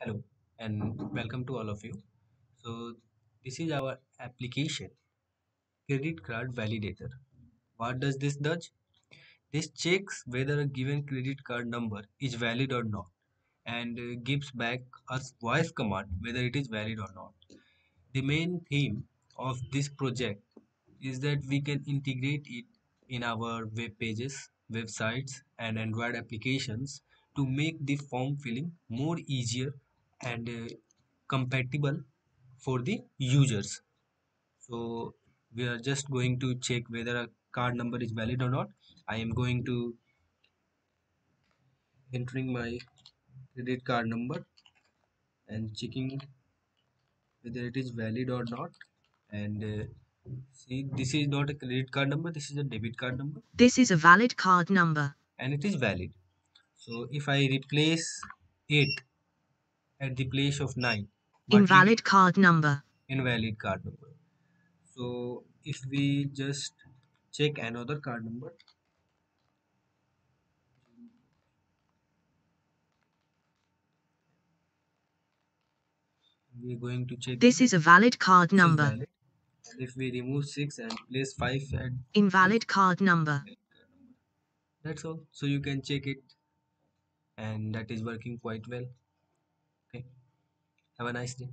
Hello and welcome to all of you. So this is our application credit card validator. What does this does? This checks whether a given credit card number is valid or not and uh, gives back a voice command whether it is valid or not. The main theme of this project is that we can integrate it in our web pages, websites and Android applications to make the form filling more easier and uh, compatible for the users. So we are just going to check whether a card number is valid or not. I am going to entering my credit card number and checking whether it is valid or not and uh, see this is not a credit card number this is a debit card number This is a valid card number. and it is valid so if i replace it at the place of 9 what Invalid card number. invalid card number so if we just check another card number we are going to check This is a valid card number. valid. if we remove 6 and place 5 at Invalid card number. that's all so you can check it and that is working quite well okay. Have a nice day